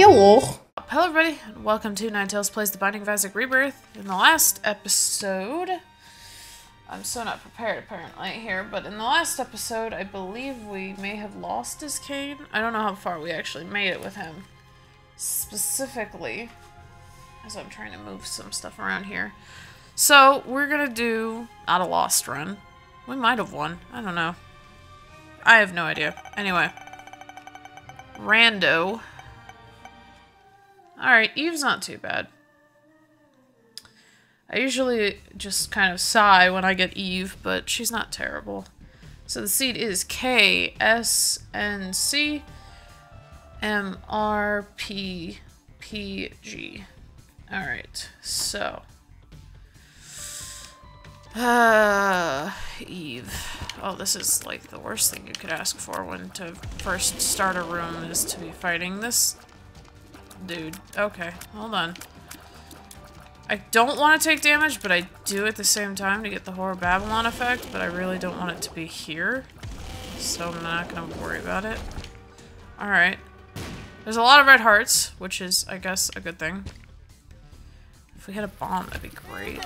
Hello. Hello everybody, and welcome to Ninetales Plays The Binding of Isaac Rebirth. In the last episode... I'm so not prepared apparently here, but in the last episode I believe we may have lost his cane. I don't know how far we actually made it with him. Specifically, as I'm trying to move some stuff around here. So, we're gonna do not a lost run. We might have won. I don't know. I have no idea. Anyway. Rando. Alright, Eve's not too bad. I usually just kind of sigh when I get Eve, but she's not terrible. So the seed is K, S, N, C, M, R, P, P, G. Alright, so. Uh, Eve. Oh, this is like the worst thing you could ask for when to first start a room is to be fighting this dude. Okay, hold on. I don't want to take damage, but I do at the same time to get the Whore of Babylon effect, but I really don't want it to be here. So I'm not going to worry about it. Alright. There's a lot of red hearts, which is, I guess, a good thing. If we hit a bomb, that'd be great.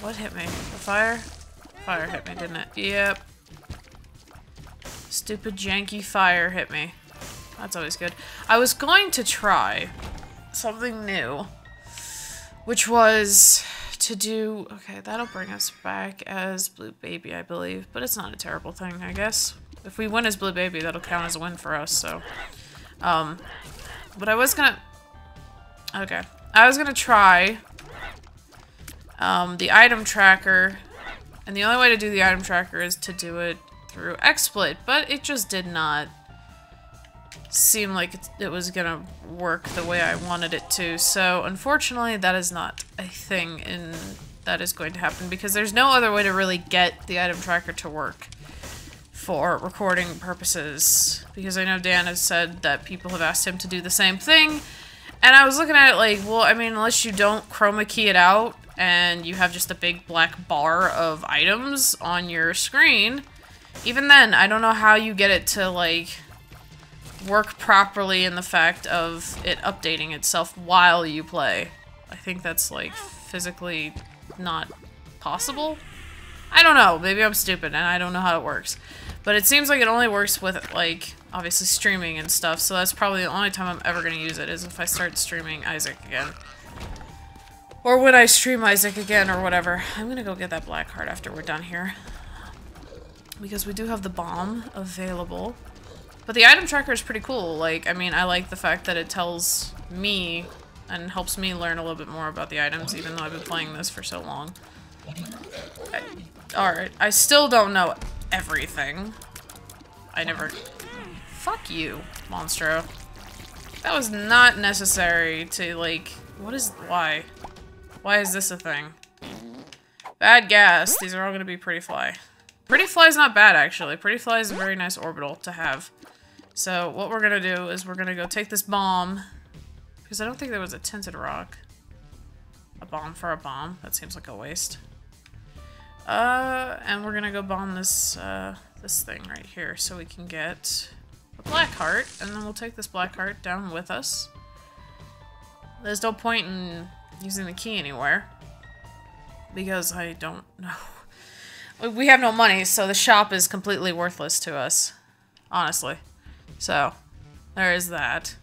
What hit me? The fire? Fire hit me, didn't it? Yep. Stupid janky fire hit me. That's always good. I was going to try something new, which was to do... Okay, that'll bring us back as Blue Baby, I believe, but it's not a terrible thing, I guess. If we win as Blue Baby, that'll count as a win for us, so... Um, but I was gonna... Okay. I was gonna try um, the item tracker, and the only way to do the item tracker is to do it through XSplit, but it just did not seem like it was gonna work the way I wanted it to. So unfortunately, that is not a thing in that is going to happen because there's no other way to really get the item tracker to work for recording purposes. Because I know Dan has said that people have asked him to do the same thing. And I was looking at it like, well, I mean, unless you don't chroma key it out and you have just a big black bar of items on your screen, even then, I don't know how you get it to, like, work properly in the fact of it updating itself while you play. I think that's like physically not possible. I don't know. Maybe I'm stupid and I don't know how it works. But it seems like it only works with like obviously streaming and stuff. So that's probably the only time I'm ever going to use it is if I start streaming Isaac again. Or when I stream Isaac again or whatever. I'm going to go get that black heart after we're done here. Because we do have the bomb available. But the item tracker is pretty cool. Like, I mean, I like the fact that it tells me and helps me learn a little bit more about the items, even though I've been playing this for so long. Alright, I still don't know everything. I never... Fuck you, Monstro. That was not necessary to, like... What is... Why? Why is this a thing? Bad gas. These are all gonna be Pretty Fly. Pretty Fly is not bad, actually. Pretty Fly is a very nice orbital to have. So what we're gonna do is we're gonna go take this bomb, because I don't think there was a tinted rock. A bomb for a bomb. That seems like a waste. Uh, and we're gonna go bomb this, uh, this thing right here so we can get a black heart, and then we'll take this black heart down with us. There's no point in using the key anywhere, because I don't know. We have no money, so the shop is completely worthless to us, honestly. So, there is that.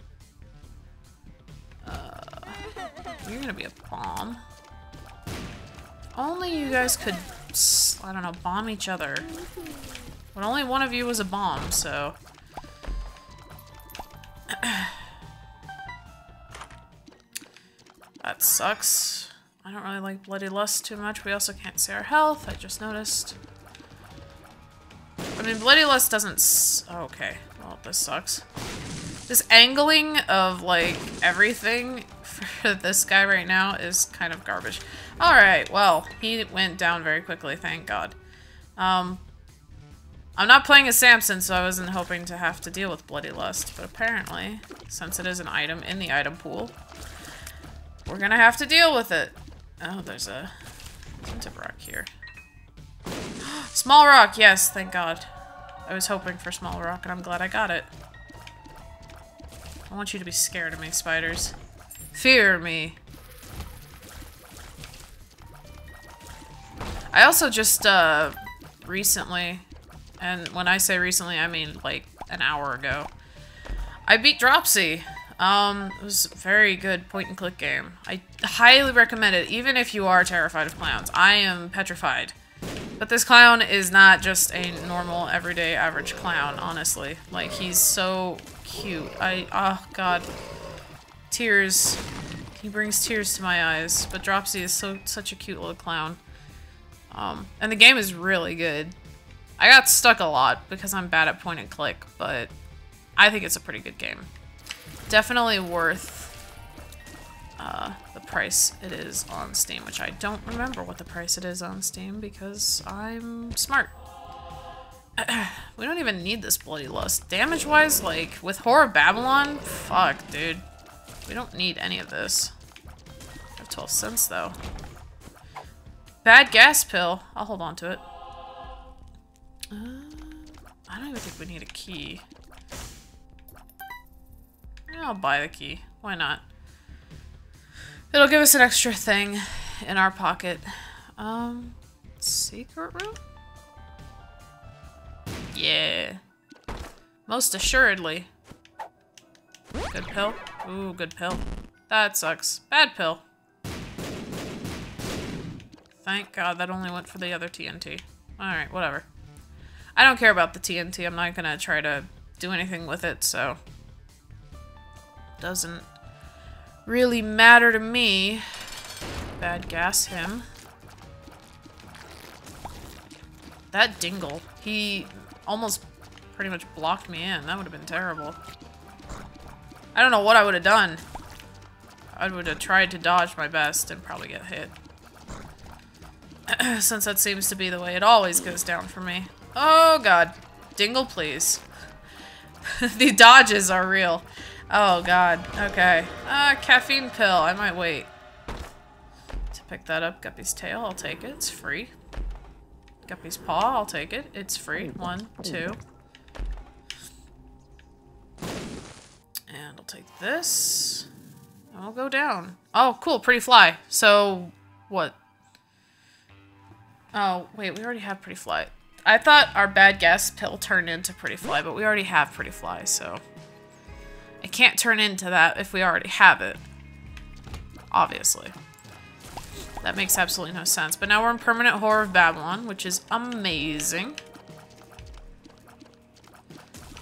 Uh, you're gonna be a bomb. Only you guys could, I don't know, bomb each other. But only one of you was a bomb, so... that sucks. I don't really like Bloody Lust too much. We also can't see our health, I just noticed. I mean, Bloody Lust doesn't... Oh, okay. This sucks. This angling of, like, everything for this guy right now is kind of garbage. Alright, well, he went down very quickly, thank god. Um, I'm not playing as Samson, so I wasn't hoping to have to deal with Bloody Lust, but apparently, since it is an item in the item pool, we're gonna have to deal with it. Oh, there's a tinted rock here. Small rock, yes, thank god. I was hoping for small rock, and I'm glad I got it. I want you to be scared of me, spiders. Fear me. I also just, uh, recently, and when I say recently, I mean like an hour ago, I beat Dropsy. Um, it was a very good point and click game. I highly recommend it, even if you are terrified of clowns. I am petrified. But this clown is not just a normal, everyday, average clown, honestly. Like, he's so cute. I- oh, god. Tears. He brings tears to my eyes. But Dropsy is so such a cute little clown. Um, and the game is really good. I got stuck a lot because I'm bad at point and click, but I think it's a pretty good game. Definitely worth uh, price it is on Steam, which I don't remember what the price it is on Steam because I'm smart. we don't even need this Bloody Lust. Damage-wise, like, with Whore of Babylon, fuck, dude. We don't need any of this. I have 12 cents, though. Bad gas pill. I'll hold on to it. Uh, I don't even think we need a key. I'll buy the key. Why not? It'll give us an extra thing in our pocket. Um, secret room? Yeah. Most assuredly. Good pill. Ooh, good pill. That sucks. Bad pill. Thank God that only went for the other TNT. Alright, whatever. I don't care about the TNT. I'm not gonna try to do anything with it, so... Doesn't really matter to me. Bad gas him. That dingle. He almost pretty much blocked me in. That would have been terrible. I don't know what I would have done. I would have tried to dodge my best and probably get hit. Since that seems to be the way it always goes down for me. Oh god. Dingle, please. the dodges are real. Oh god. Okay. Uh, caffeine pill. I might wait. To pick that up. Guppy's tail. I'll take it. It's free. Guppy's paw. I'll take it. It's free. One, two. And I'll take this. And I'll go down. Oh, cool. Pretty fly. So, what? Oh, wait. We already have pretty fly. I thought our bad gas pill turned into pretty fly, but we already have pretty fly, so... I can't turn into that if we already have it. Obviously. That makes absolutely no sense. But now we're in Permanent Whore of Babylon, which is amazing.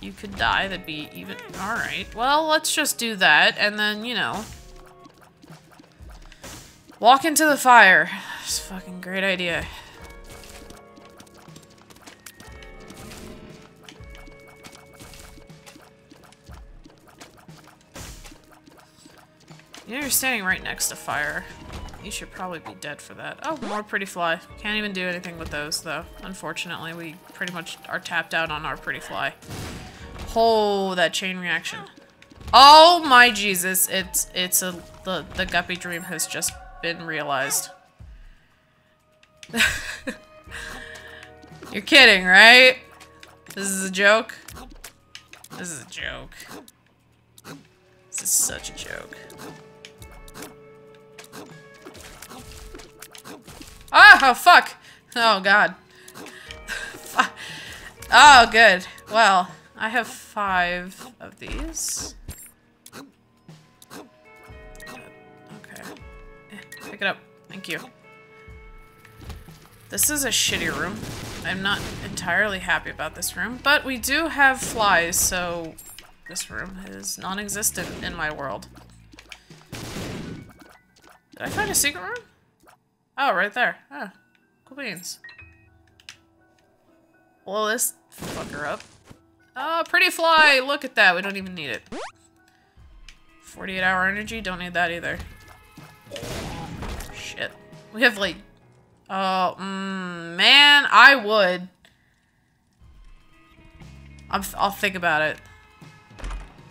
You could die, that'd be even... Alright, well, let's just do that, and then, you know... Walk into the fire. It's a fucking great idea. You're standing right next to fire. You should probably be dead for that. Oh, more pretty fly. Can't even do anything with those, though. Unfortunately, we pretty much are tapped out on our pretty fly. Oh, that chain reaction. Oh my Jesus! It's it's a the the guppy dream has just been realized. You're kidding, right? This is a joke. This is a joke. This is such a joke. Ah, oh, fuck! Oh, God. oh, good. Well, I have five of these. Okay. Pick it up. Thank you. This is a shitty room. I'm not entirely happy about this room, but we do have flies, so this room is non-existent in my world. Did I find a secret room? Oh, right there. Ah, cool beans. Blow this fucker up. Oh, pretty fly! Look at that. We don't even need it. 48 hour energy? Don't need that either. Shit. We have like... Oh, mm, man, I would. I'm th I'll think about it.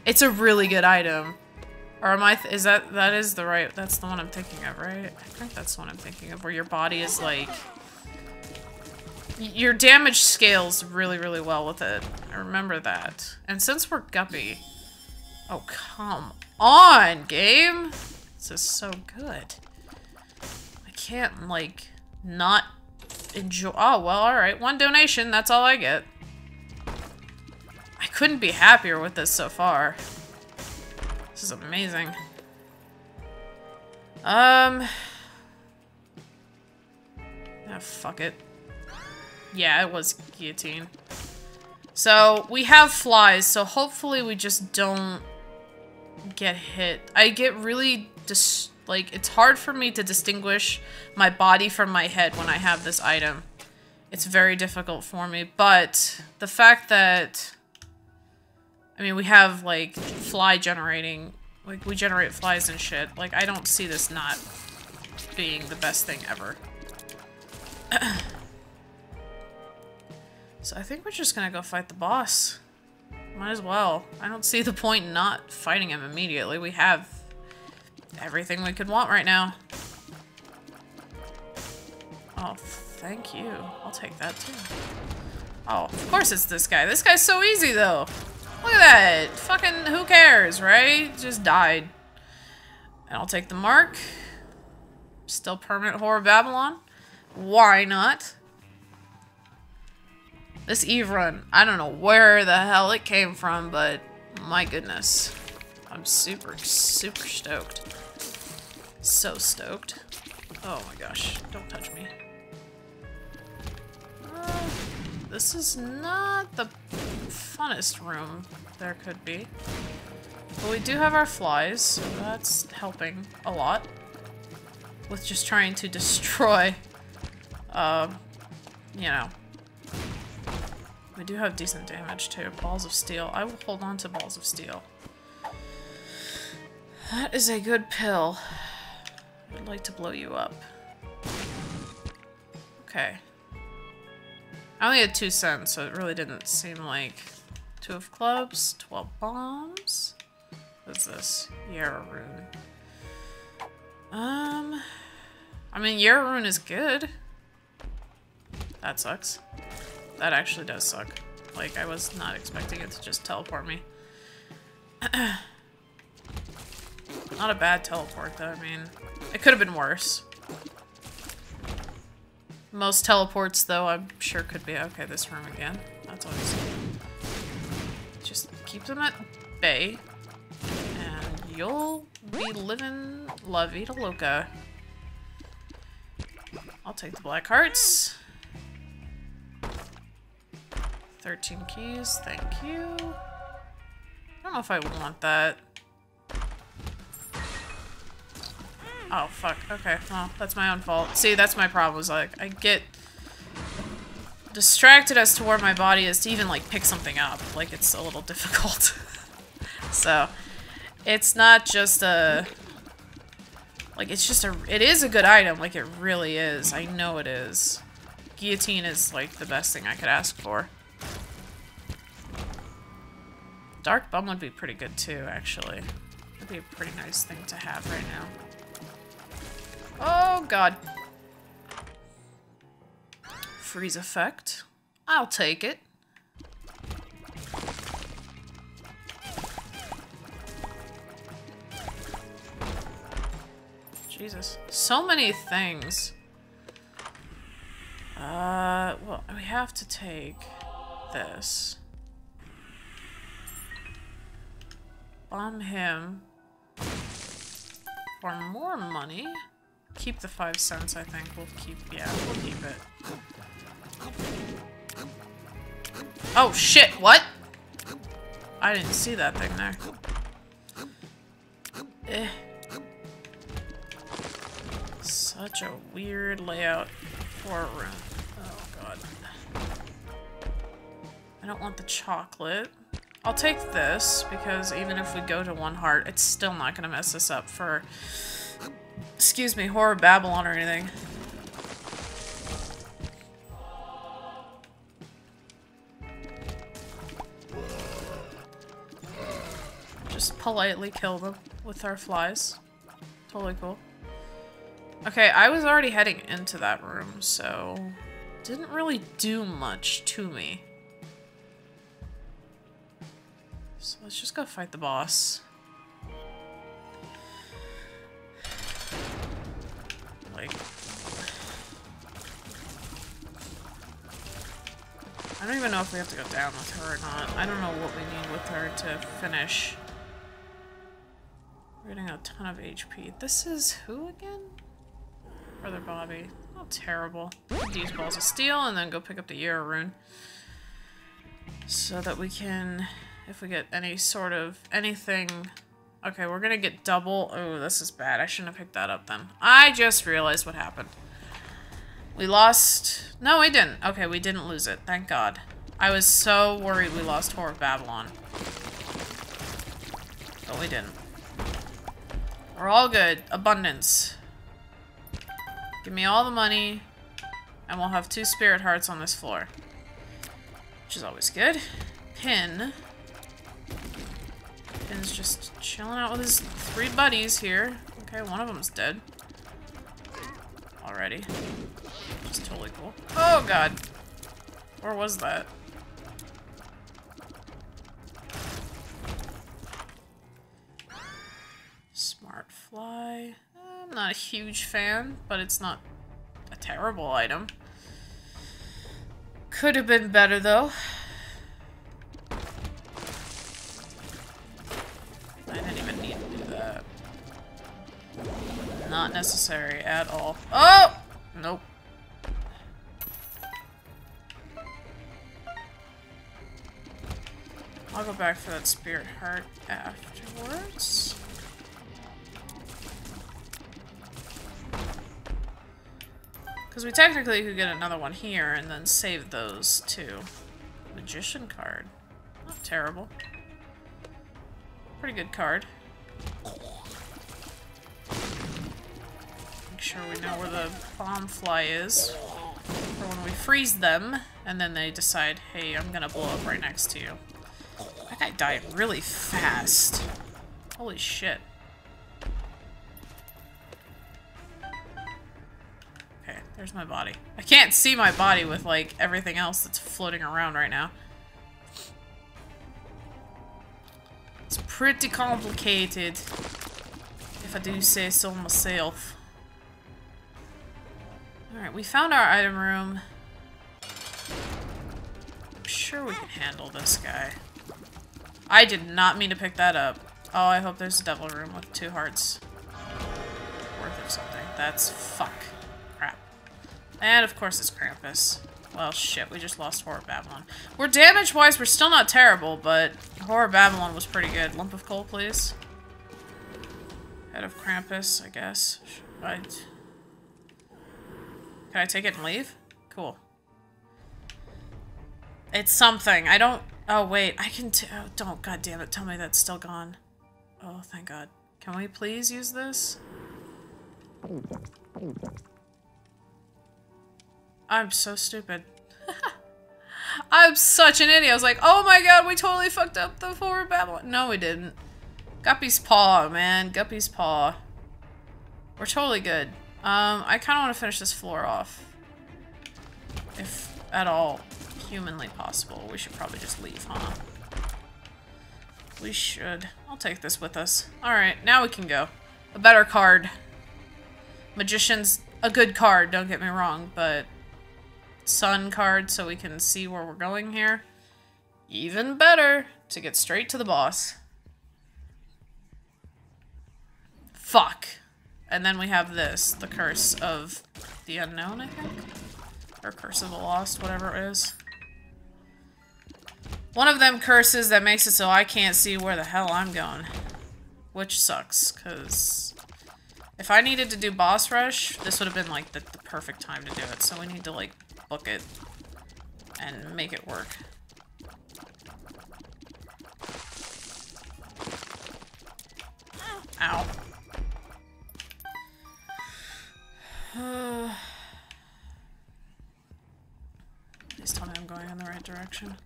It's a really good item. Or am I, is that, that is the right, that's the one I'm thinking of, right? I think that's the one I'm thinking of, where your body is like, your damage scales really, really well with it. I remember that. And since we're Guppy, Oh, come on, game! This is so good. I can't, like, not enjoy- Oh, well, alright. One donation, that's all I get. I couldn't be happier with this so far. Is amazing. Um... Ah, fuck it. Yeah, it was guillotine. So, we have flies, so hopefully we just don't get hit. I get really dis like it's hard for me to distinguish my body from my head when I have this item. It's very difficult for me, but the fact that I mean, we have like fly generating, like we generate flies and shit. Like I don't see this not being the best thing ever. so I think we're just gonna go fight the boss. Might as well. I don't see the point in not fighting him immediately. We have everything we could want right now. Oh, thank you. I'll take that too. Oh, of course it's this guy. This guy's so easy though. Look at that. Fucking who cares, right? Just died. And I'll take the mark. Still permanent Whore of Babylon. Why not? This Eve run, I don't know where the hell it came from, but my goodness. I'm super, super stoked. So stoked. Oh my gosh, don't touch me. This is not the funnest room there could be. But we do have our flies, so that's helping a lot. With just trying to destroy, um, you know, we do have decent damage too. Balls of Steel. I will hold on to Balls of Steel. That is a good pill. I'd like to blow you up. Okay. I only had two cents, so it really didn't seem like... Two of clubs, 12 bombs. What's this? Jera rune. Um... I mean, Jera rune is good. That sucks. That actually does suck. Like, I was not expecting it to just teleport me. not a bad teleport, though. I mean, it could have been worse. Most teleports, though, I'm sure could be... Okay, this room again. That's always... Just keep them at bay. And you'll be living La Vida Loca. I'll take the black hearts. 13 keys, thank you. I don't know if I want that. Oh, fuck. Okay, well, that's my own fault. See, that's my problem, is like, I get distracted as to where my body is to even, like, pick something up. Like, it's a little difficult. so, it's not just a... Like, it's just a... It is a good item, like, it really is. I know it is. Guillotine is, like, the best thing I could ask for. Dark Bum would be pretty good too, actually. It'd be a pretty nice thing to have right now. Oh, God. Freeze effect. I'll take it. Jesus. So many things. Uh, well, we have to take this. Bomb him for more money. Keep the five cents, I think. We'll keep, yeah, we'll keep it. Oh, shit, what? I didn't see that thing there. Eh. Such a weird layout for a room. Oh, God. I don't want the chocolate. I'll take this, because even if we go to one heart, it's still not to mess us up for, excuse me, Whore of Babylon or anything. Just politely kill them with our flies. Totally cool. Okay, I was already heading into that room, so didn't really do much to me. So let's just go fight the boss. Like... I don't even know if we have to go down with her or not. I don't know what we need with her to finish. We're getting a ton of HP. This is who again? Brother Bobby. Oh, terrible. These Balls of Steel and then go pick up the Jera rune. So that we can, if we get any sort of anything... Okay, we're gonna get double... Oh, this is bad. I shouldn't have picked that up then. I just realized what happened. We lost... No, we didn't. Okay, we didn't lose it. Thank God. I was so worried we lost Whore of Babylon. But we didn't. We're all good. Abundance. Give me all the money, and we'll have two spirit hearts on this floor. Which is always good. Pin. Pin's just chilling out with his three buddies here. Okay, one of them's dead. Already. Which is totally cool. Oh god. Where was that? Smart fly. I'm not a huge fan, but it's not a terrible item. Could have been better, though. Not necessary at all. Oh! Nope. I'll go back for that spirit heart afterwards. Because we technically could get another one here and then save those two. Magician card. Not terrible. Pretty good card. Sure we know where the bomb fly is. For when we freeze them, and then they decide, hey, I'm gonna blow up right next to you. That guy died really fast. Holy shit. Okay, there's my body. I can't see my body with, like, everything else that's floating around right now. It's pretty complicated, if I do say so myself. We found our item room. I'm sure we can handle this guy. I did not mean to pick that up. Oh, I hope there's a devil room with two hearts. Worth of something. That's fuck. Crap. And of course it's Krampus. Well, shit, we just lost Whore of Babylon. We're damage-wise, we're still not terrible, but Whore of Babylon was pretty good. Lump of coal, please. Head of Krampus, I guess. I... Can I take it and leave? Cool. It's something. I don't... Oh, wait. I can... Oh, don't. God damn it. Tell me that's still gone. Oh, thank God. Can we please use this? I'm so stupid. I'm such an idiot. I was like, oh my god, we totally fucked up the Whore of Babylon. No, we didn't. Guppy's paw, man. Guppy's paw. We're totally good. Um, I kind of want to finish this floor off. If at all humanly possible. We should probably just leave, huh? We should. I'll take this with us. Alright, now we can go. A better card. Magician's a good card, don't get me wrong, but sun card so we can see where we're going here. Even better to get straight to the boss. Fuck. And then we have this, the Curse of the Unknown, I think? Or Curse of the Lost, whatever it is. One of them curses that makes it so I can't see where the hell I'm going. Which sucks, because if I needed to do boss rush, this would have been like the, the perfect time to do it. So we need to like book it and make it work. Ow. please tell me I'm going in the right direction.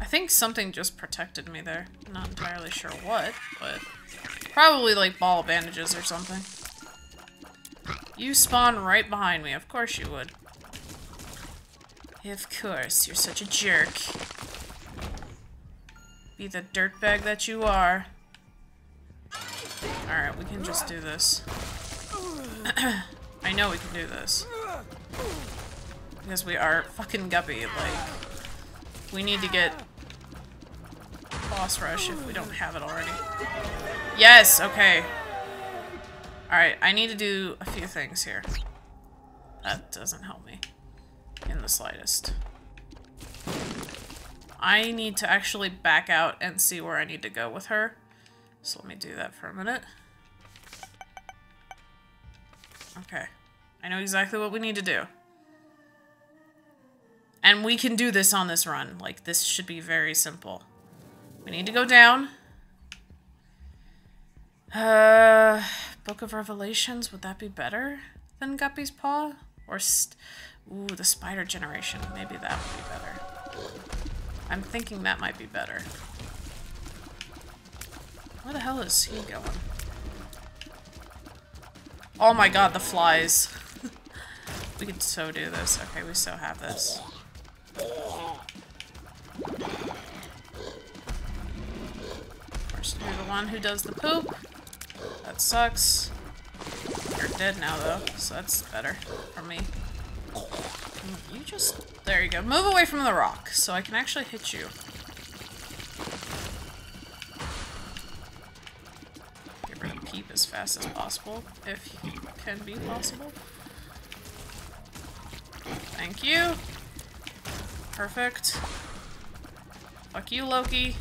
I think something just protected me there. Not entirely sure what, but... Probably like ball bandages or something. You spawn right behind me. Of course you would. Of course, you're such a jerk. Be the dirtbag that you are. Alright, we can just do this. I know we can do this. Because we are fucking guppy, like... We need to get boss rush if we don't have it already. Yes, okay. Alright, I need to do a few things here. That doesn't help me in the slightest. I need to actually back out and see where I need to go with her. So let me do that for a minute. Okay. I know exactly what we need to do. And we can do this on this run. Like, this should be very simple. We need to go down. Uh, Book of Revelations, would that be better than Guppy's Paw? Or, ooh, the Spider Generation. Maybe that would be better. I'm thinking that might be better. Where the hell is he going? Oh my god, the flies. we could so do this. Okay, we so have this. First, you're the one who does the poop. That sucks. You're dead now, though, so that's better for me. You just... There you go. Move away from the rock, so I can actually hit you. Peep as fast as possible, if can be possible. Thank you. Perfect. Fuck you, Loki.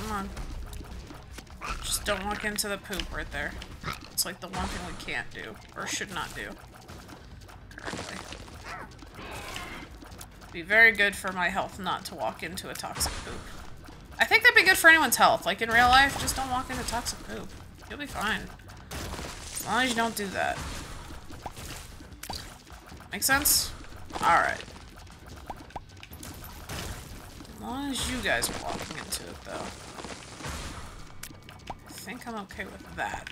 Come on. Just don't walk into the poop right there. It's like the one thing we can't do, or should not do. Be very good for my health not to walk into a toxic poop. I think that'd be good for anyone's health. Like in real life, just don't walk into toxic poop. You'll be fine. As long as you don't do that. Make sense? Alright. As long as you guys are walking into it, though. I think I'm okay with that.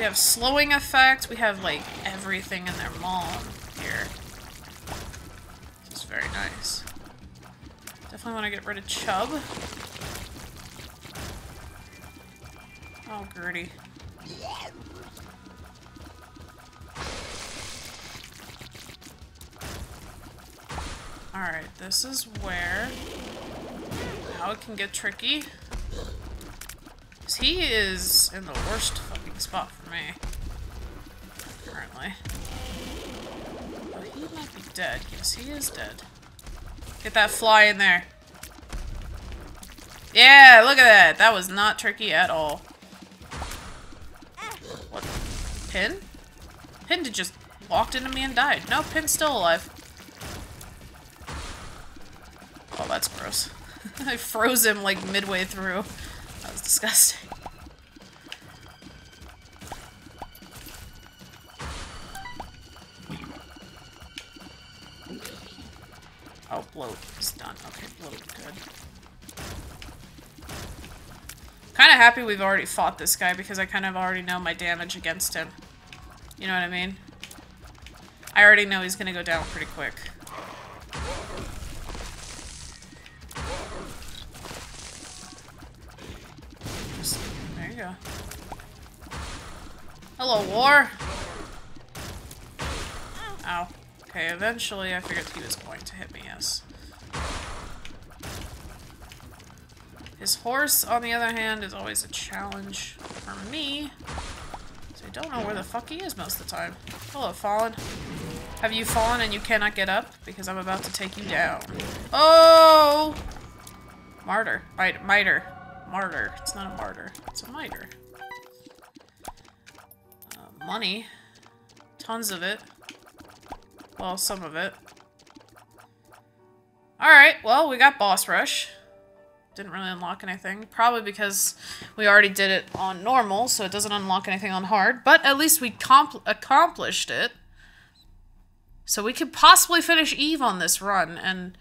We have slowing effect, we have like everything in their maw here. This is very nice. Definitely want to get rid of Chub. Oh, Gertie. Alright, this is where... How it can get tricky. He is in the worst spot for me. Currently. Oh, he might be dead. Yes, he is dead. Get that fly in there. Yeah, look at that. That was not tricky at all. What? Pin? Pin just walked into me and died. No, Pin's still alive. Oh, that's gross. I froze him like midway through. That was disgusting. Oh, bloat is done. Okay, bloat, good. Kind of happy we've already fought this guy because I kind of already know my damage against him. You know what I mean? I already know he's gonna go down pretty quick. There you go. Hello, War! Ow. Okay, eventually I figured he was going to hit me, yes. His horse, on the other hand, is always a challenge for me. So I don't know where the fuck he is most of the time. Hello, Fallen. Have you fallen and you cannot get up? Because I'm about to take you down. Oh! Martyr. Miter. Miter. Martyr. It's not a martyr. It's a miter. Uh, money. Tons of it. Well, some of it. Alright, well, we got Boss Rush. Didn't really unlock anything. Probably because we already did it on normal, so it doesn't unlock anything on hard. But at least we accomplished it. So we could possibly finish Eve on this run, and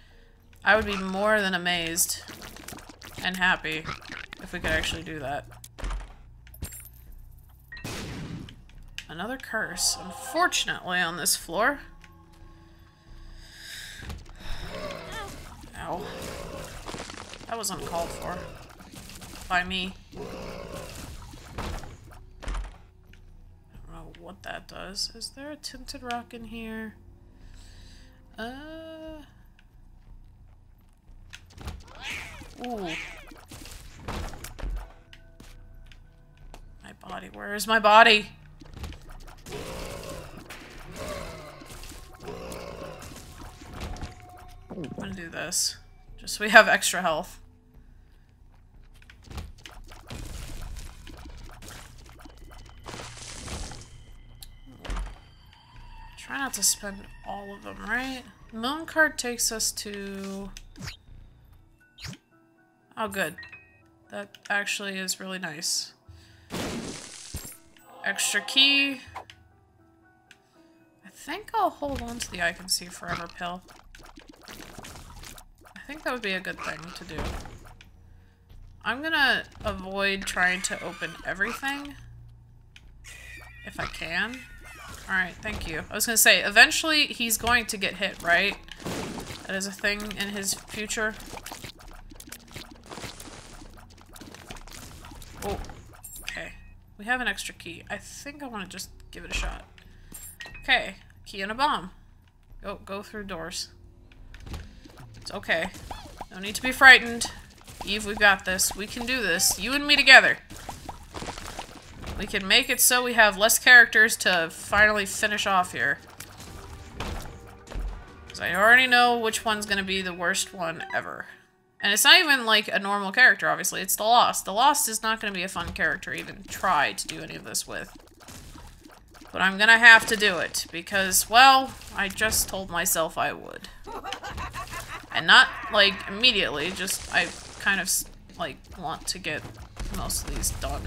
I would be more than amazed and happy if we could actually do that. Another curse, unfortunately, on this floor. Ow. That was uncalled for. By me. I don't know what that does. Is there a tinted rock in here? Uh... Ooh. My body. Where is my body? I'm gonna do this. Just so we have extra health. Try not to spend all of them, right? Moon card takes us to... Oh, good. That actually is really nice. Extra key. I think I'll hold on to the I can see forever pill. Think that would be a good thing to do. I'm gonna avoid trying to open everything. If I can. Alright, thank you. I was gonna say, eventually he's going to get hit, right? That is a thing in his future. Oh, okay. We have an extra key. I think I want to just give it a shot. Okay, key and a bomb. Go, go through doors. Okay. No need to be frightened. Eve, we've got this. We can do this. You and me together. We can make it so we have less characters to finally finish off here. Because I already know which one's going to be the worst one ever. And it's not even like a normal character, obviously. It's the Lost. The Lost is not going to be a fun character even try to do any of this with. But I'm going to have to do it because, well, I just told myself I would. And not, like, immediately, just I kind of, like, want to get most of these done.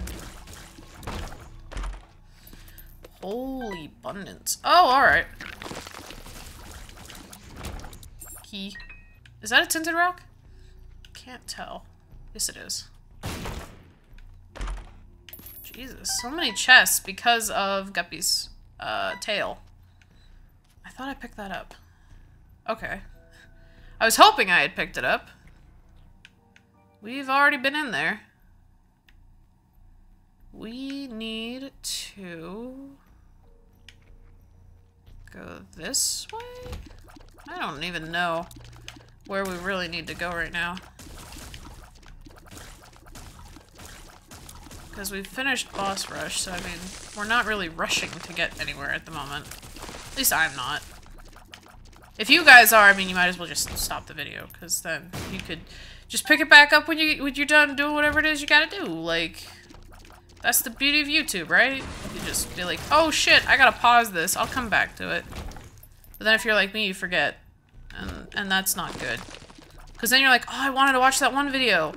Holy abundance. Oh, alright. Key. Is that a tinted rock? Can't tell. Yes, it is. Jesus, so many chests because of Guppy's uh, tail. I thought I picked that up. Okay. I was hoping I had picked it up. We've already been in there. We need to go this way? I don't even know where we really need to go right now. Because we've finished boss rush, so I mean, we're not really rushing to get anywhere at the moment. At least I'm not. If you guys are, I mean, you might as well just stop the video, because then you could just pick it back up when, you, when you're done doing whatever it is you gotta do. Like, that's the beauty of YouTube, right? You just be like, oh shit, I gotta pause this. I'll come back to it. But then if you're like me, you forget. And, and that's not good. Because then you're like, oh, I wanted to watch that one video.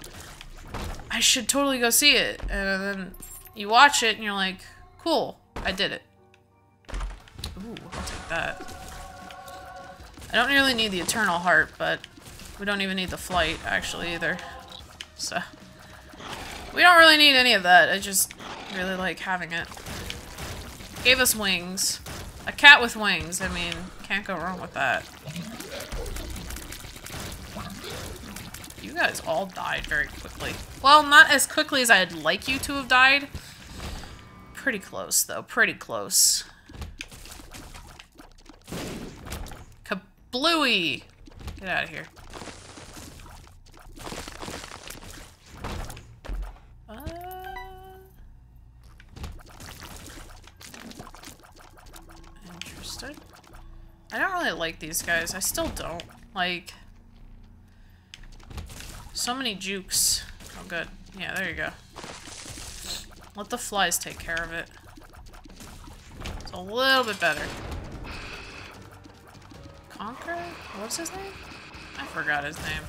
I should totally go see it. And then you watch it and you're like, cool, I did it. Ooh, I'll take that. I don't really need the Eternal Heart, but we don't even need the Flight, actually, either. So... We don't really need any of that. I just really like having it. Gave us wings. A cat with wings. I mean, can't go wrong with that. You guys all died very quickly. Well, not as quickly as I'd like you to have died. Pretty close, though. Pretty close. Kablooey! Get out of here. Uh, interesting. I don't really like these guys. I still don't. Like... So many jukes. Oh, good. Yeah, there you go. Let the flies take care of it. It's a little bit better. Conquer? What's his name? I forgot his name.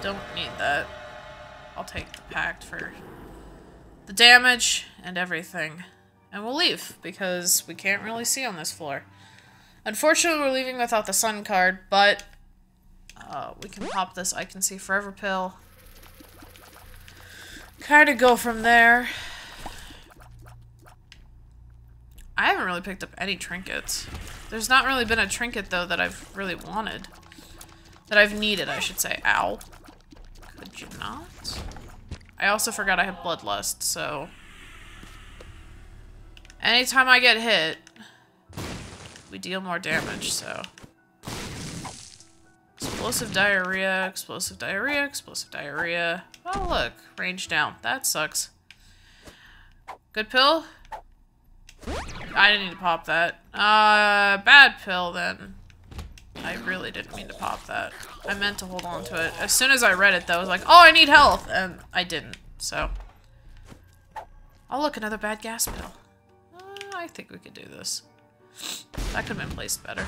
Don't need that. I'll take the pact for the damage and everything. And we'll leave, because we can't really see on this floor. Unfortunately, we're leaving without the sun card, but uh, we can pop this I can see forever pill. Kind of go from there. I haven't really picked up any trinkets. There's not really been a trinket, though, that I've really wanted. That I've needed, I should say. Ow. Could you not? I also forgot I have Bloodlust, so... Anytime I get hit, we deal more damage, so... Explosive diarrhea, explosive diarrhea, explosive diarrhea. Oh, look. Range down. That sucks. Good pill? I didn't need to pop that. Uh, bad pill, then. I really didn't mean to pop that. I meant to hold on to it. As soon as I read it, though, I was like, oh, I need health! And I didn't, so. Oh, look, another bad gas pill. Uh, I think we could do this. That could have been placed better.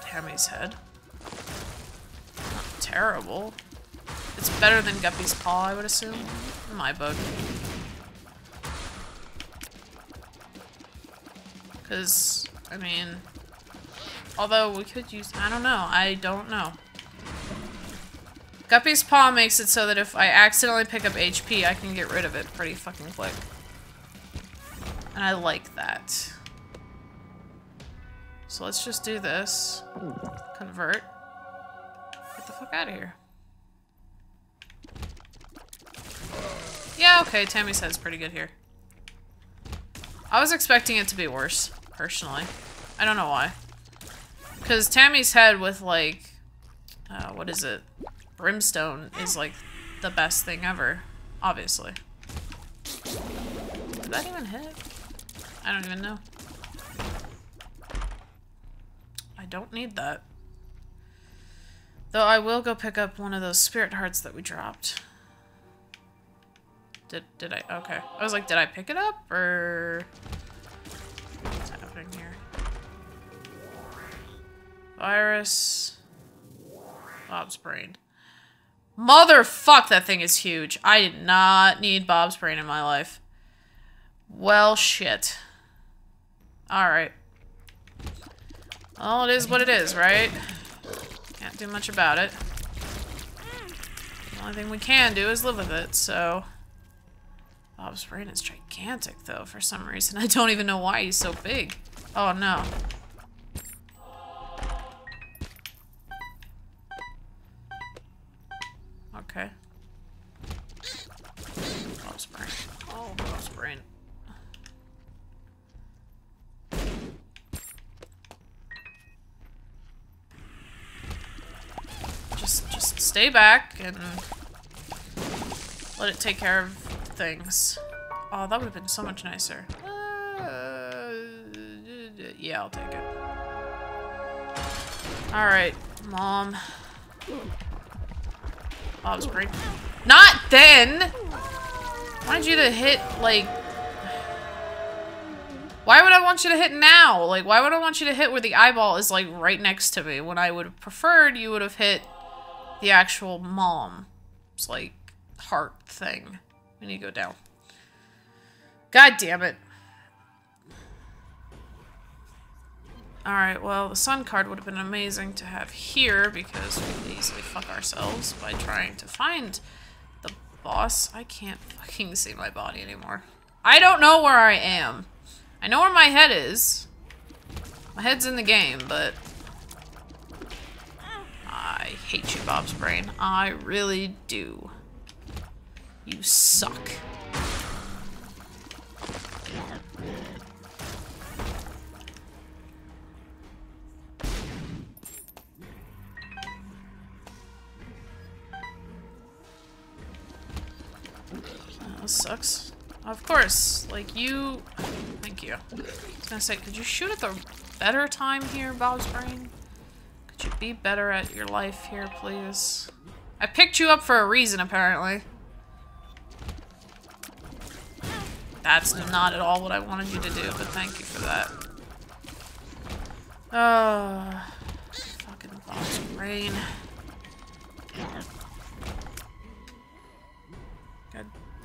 Tammy's head. Not terrible. It's better than Guppy's paw, I would assume. In my book. Because, I mean... Although, we could use... I don't know. I don't know. Guppy's paw makes it so that if I accidentally pick up HP, I can get rid of it pretty fucking quick. And I like that. So let's just do this. Convert. Get the fuck out of here. Yeah, okay, Tammy's head's pretty good here. I was expecting it to be worse, personally. I don't know why. Because Tammy's head with, like, uh, what is it? Brimstone is, like, the best thing ever. Obviously. Did that even hit? I don't even know. I don't need that. Though I will go pick up one of those spirit hearts that we dropped. Did, did I? Okay. I was like, did I pick it up? Or... What's here? Virus. Bob's brain. Motherfuck, that thing is huge. I did not need Bob's brain in my life. Well, shit. Alright. Well, it is what it is, right? Can't do much about it. The only thing we can do is live with it, so... Bob's brain is gigantic, though, for some reason. I don't even know why he's so big. Oh, no. Okay. Bob's brain. Oh, brain. Just, just stay back and let it take care of things. Oh, that would have been so much nicer. Yeah, I'll take it. Alright, Mom. Oh, Bob's brain. Not then! I wanted you to hit, like... Why would I want you to hit now? Like, why would I want you to hit where the eyeball is, like, right next to me? When I would have preferred you would have hit the actual mom. It's like, heart thing. We need to go down. God damn it. Alright, well, the sun card would have been amazing to have here because we could easily fuck ourselves by trying to find the boss. I can't fucking see my body anymore. I don't know where I am. I know where my head is. My head's in the game, but... I hate you, Bob's Brain. I really do. You suck. Sucks. Of course, like you... Thank you. I was gonna say, could you shoot at the better time here, Bob's Brain? Could you be better at your life here, please? I picked you up for a reason, apparently. That's not at all what I wanted you to do, but thank you for that. Oh, fucking Bob's brain.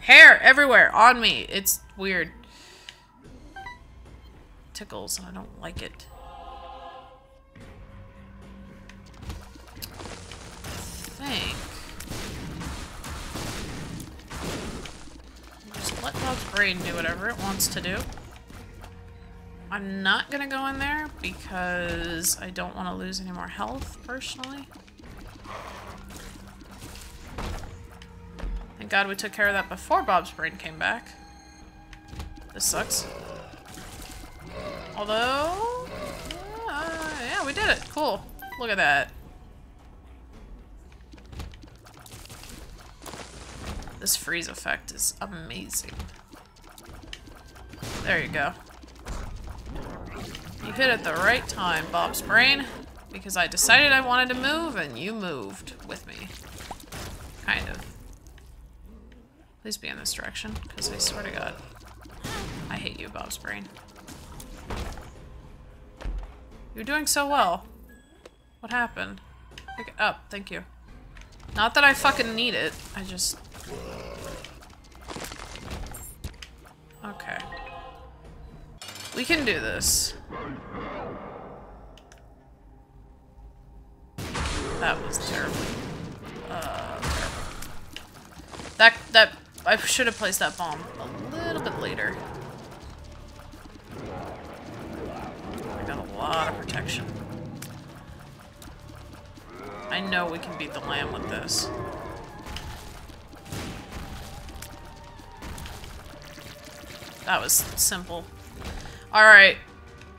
Hair everywhere on me. It's weird. Tickles. I don't like it. Think. Just let Bob's brain do whatever it wants to do. I'm not gonna go in there because I don't want to lose any more health, personally. Thank God we took care of that before Bob's brain came back. This sucks. Although... Uh, yeah, we did it. Cool. Look at that. This freeze effect is amazing. There you go. You hit at the right time, Bob's brain, because I decided I wanted to move and you moved with me. Kind of. Please be in this direction, because I swear to God, I hate you, Bob's brain. You're doing so well. What happened? Pick it up, thank you. Not that I fucking need it, I just... Okay. We can do this. That was terrible. Uh, terrible. That, that, I should have placed that bomb a little bit later. I got a lot of protection. I know we can beat the lamb with this. That was simple. Alright.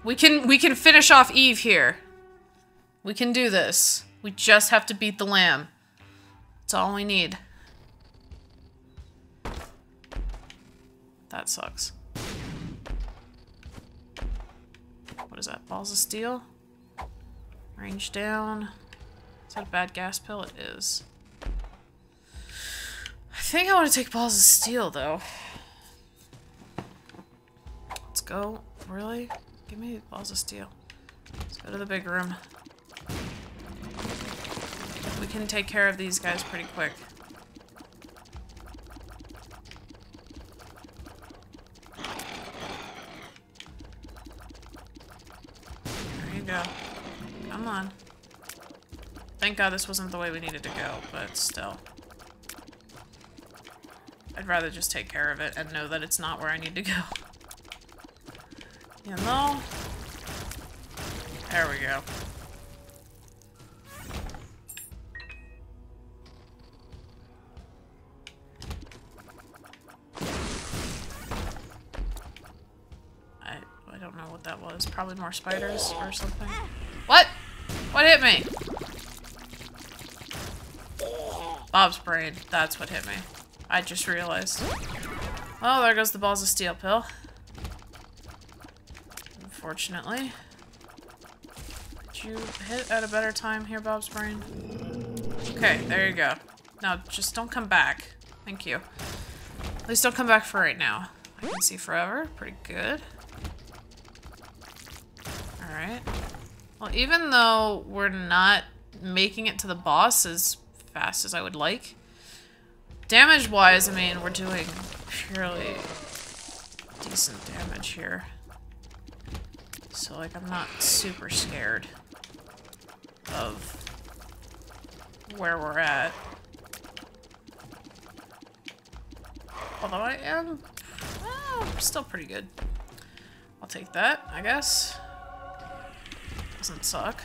We can we can finish off Eve here. We can do this. We just have to beat the lamb. That's all we need. That sucks. What is that? Balls of steel? Range down. Is that a bad gas pill? It is. I think I want to take balls of steel, though. Let's go. Really? Give me balls of steel. Let's go to the big room. We can take care of these guys pretty quick. Go. Come on. Thank God this wasn't the way we needed to go, but still. I'd rather just take care of it and know that it's not where I need to go. You know? There we go. Probably more spiders or something. What? What hit me? Bob's brain. That's what hit me. I just realized. Oh, there goes the balls of steel pill unfortunately. Did you hit at a better time here, Bob's brain? Okay, there you go. Now, just don't come back. Thank you. At least don't come back for right now. I can see forever. Pretty good. Alright. Well, even though we're not making it to the boss as fast as I would like, damage-wise, I mean, we're doing purely decent damage here. So, like, I'm not super scared of where we're at. Although I am well, still pretty good. I'll take that, I guess. Doesn't suck.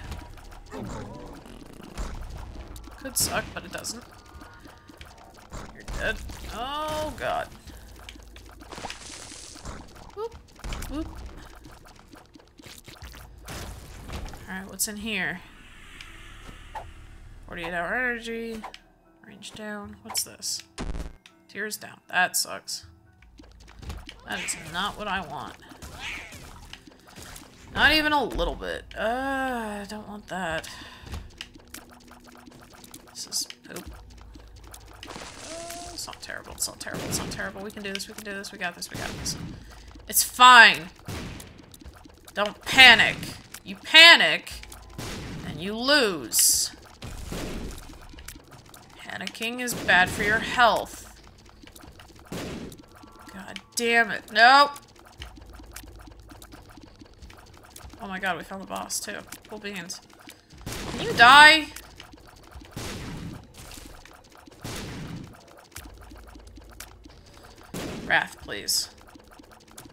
Could suck, but it doesn't. You're dead. Oh, God. Whoop. Whoop. Alright, what's in here? 48 hour energy. Range down. What's this? Tears down. That sucks. That is not what I want. Not even a little bit. Uh, I don't want that. This is poop. Uh, it's not terrible. It's not terrible. It's not terrible. We can do this. We can do this. We got this. We got this. It's fine. Don't panic. You panic, and you lose. Panicking is bad for your health. God damn it. Nope. Oh my god, we found the boss too. Cool beans. Can you die? Wrath, please.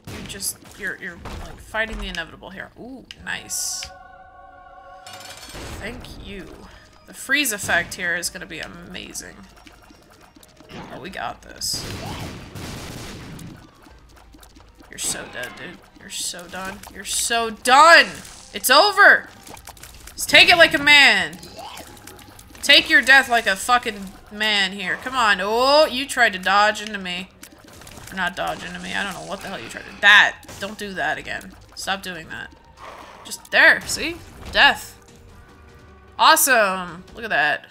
You just you're you're like fighting the inevitable here. Ooh, nice. Thank you. The freeze effect here is gonna be amazing. Oh, we got this. You're so dead, dude. You're so done. You're so done! It's over! Just take it like a man. Take your death like a fucking man here. Come on. Oh, you tried to dodge into me. Or not dodge into me. I don't know what the hell you tried to- That! Don't do that again. Stop doing that. Just there. See? Death. Awesome! Look at that.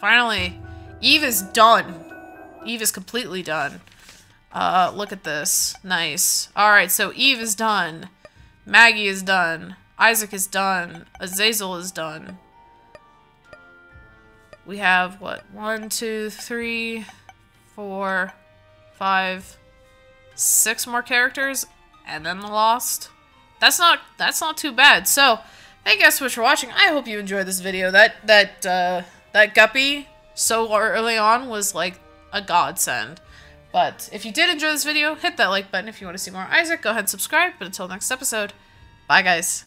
Finally. Eve is done. Eve is completely done. Uh, look at this. Nice. Alright, so Eve is done. Maggie is done. Isaac is done. Azazel is done. We have, what, one, two, three, four, five, six more characters, and then the Lost. That's not, that's not too bad. So, thank you guys so much for watching. I hope you enjoyed this video. That, that, uh, that guppy so early on was, like, a godsend. But if you did enjoy this video, hit that like button if you want to see more Isaac. Go ahead and subscribe. But until next episode, bye guys.